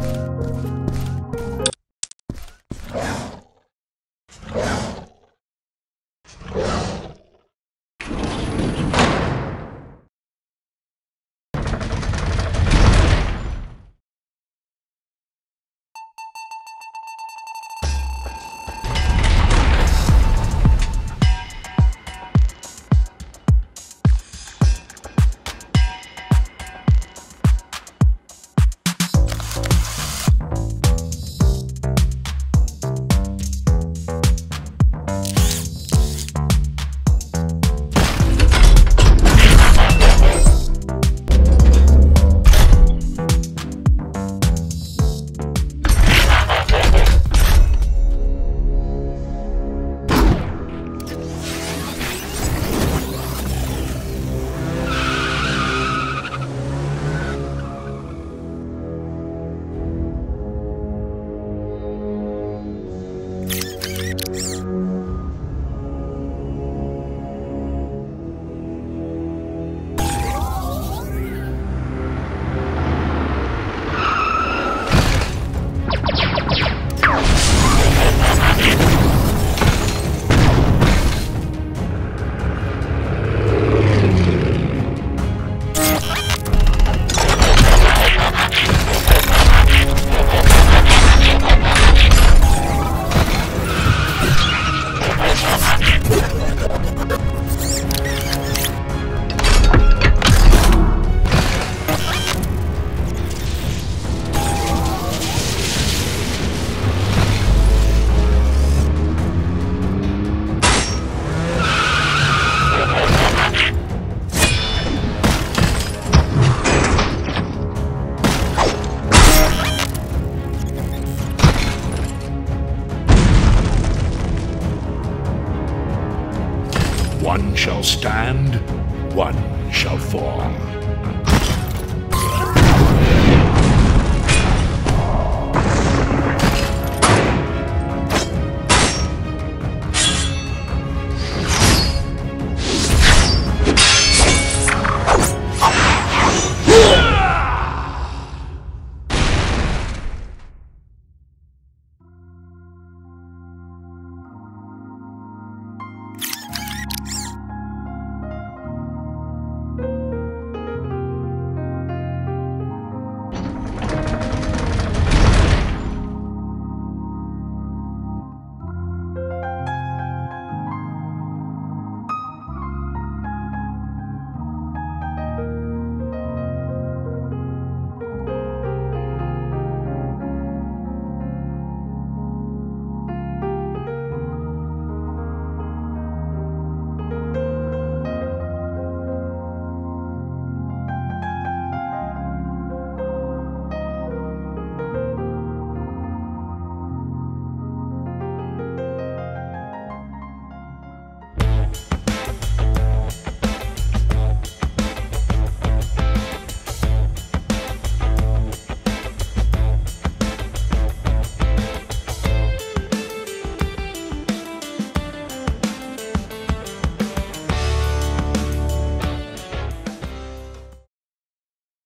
you shall stand, one shall fall.